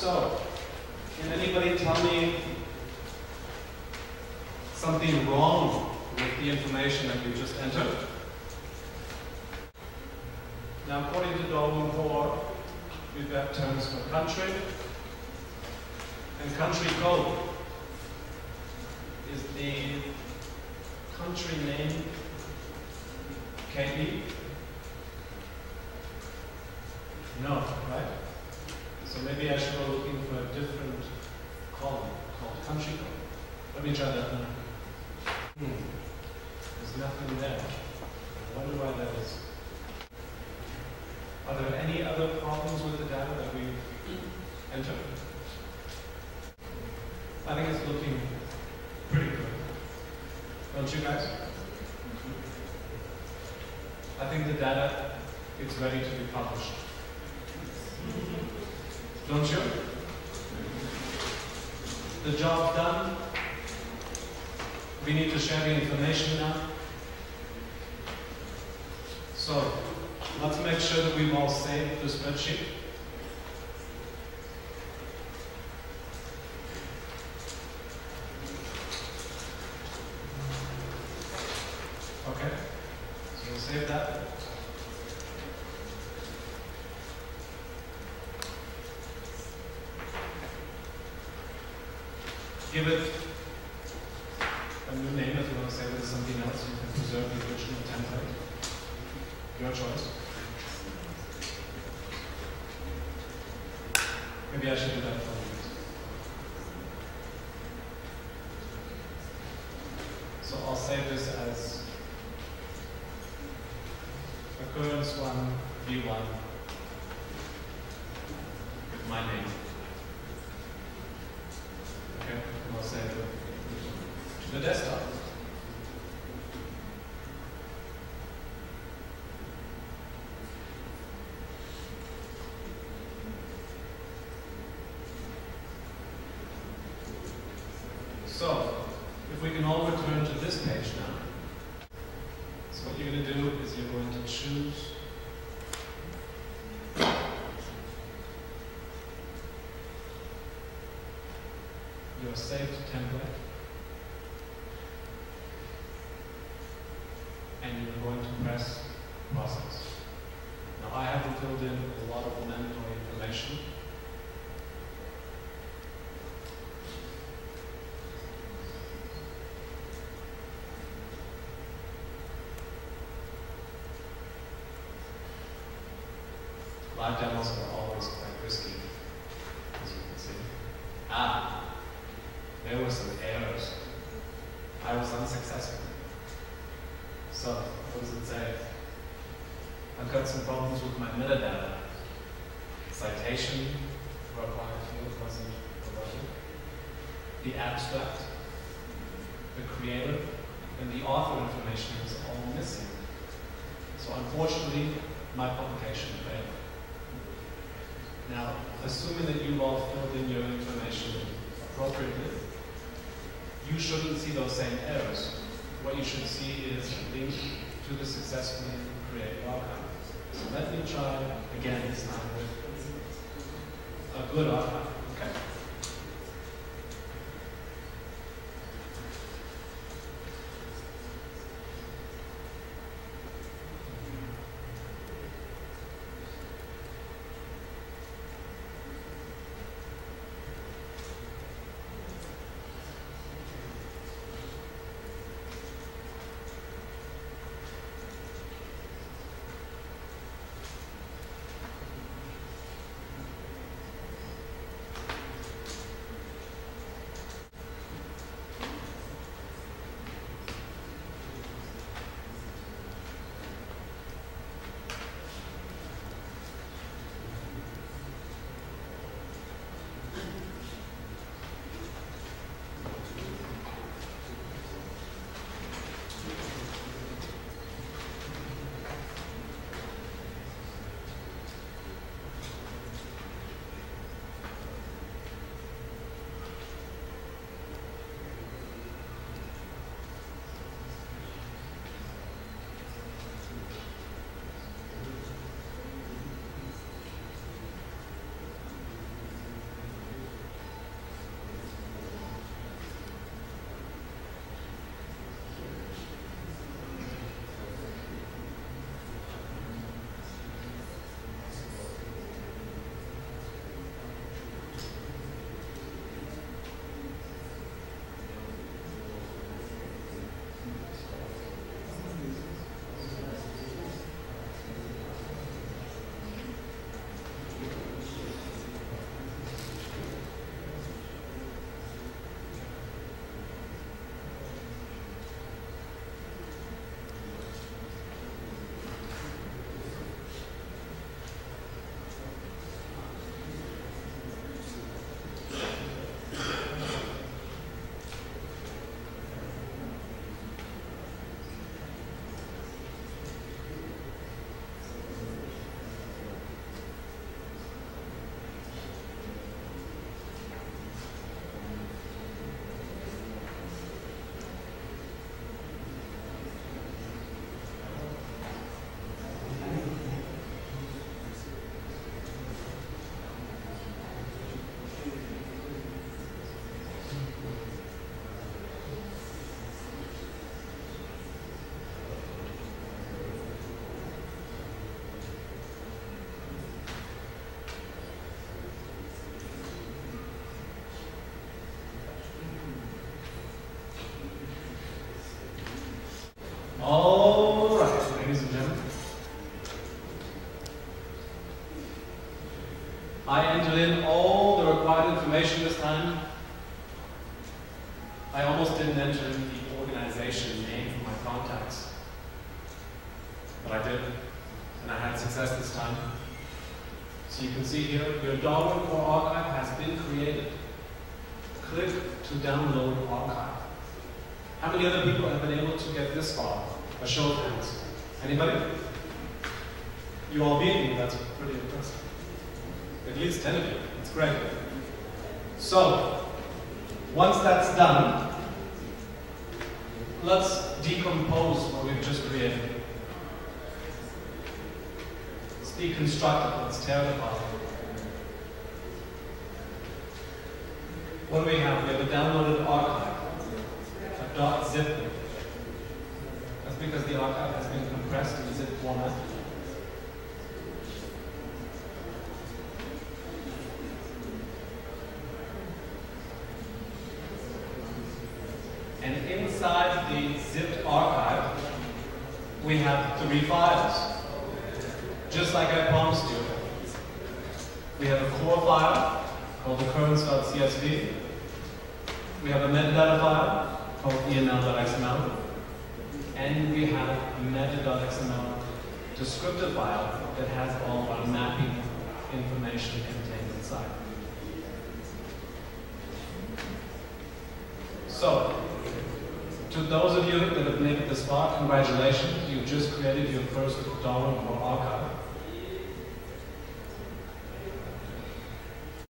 So, can anybody tell me something wrong with the information that you just entered? Now, according to Darwin Core, we've got terms for country and country code is the country name KE? No, right? So maybe I should go looking for a different column called country code. Let me try that now. Hmm. There's nothing there. I wonder why that is. Are there any other problems with the data that we entered? I think it's looking pretty good. Don't you guys? I think the data is ready to be published. Don't you? The job done. We need to share the information now. So, let's make sure that we've all saved the spreadsheet. Okay, so we'll save that. Give it a new name if you want to save it as something else. You can preserve the original template. Your choice. Maybe I should do that for you. So I'll save this as occurrence one, v1, with my name. Okay, and I'll save it to the desktop. So, if we can all return to this page now. So what you're going to do is you're going to choose your saved template and you're going to press process. Now I haven't filled in a lot of mandatory information. Live demos are always quite risky, as you can see. Ah, there were some errors. I was unsuccessful. So, what does it say? I've got some problems with my metadata. Citation required field wasn't provided. The abstract, the creator, and the author information is all missing. So unfortunately, my publication failed. Now, assuming that you've all filled in your information appropriately, you shouldn't see those same errors. What you should see is a link to the successfully created archive. So let me try again this time a good archive. And I had success this time. So you can see here, your Darwin Core Archive has been created. Click to download archive. How many other people have been able to get this far? A show of hands. Anybody? You all beat me, that's pretty impressive. At least 10 of you, it's great. So, once that's done, let's decompose what we've just created. Let's deconstruct it, let's. What do we have? We have a downloaded archive, a dot .zip. That's because the archive has been compressed in zip format. And inside the zipped archive, we have three files, just like I promised you. We have a core file called the occurrence.csv. We have a metadata file called eml.xml. And we have a meta.xml descriptor file that has all our mapping information contained inside. So, to those of you that have made it this far, congratulations. You've just created your first Darwin Core archive.